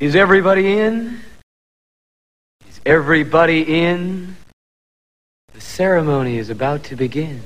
Is everybody in? Is everybody in? The ceremony is about to begin.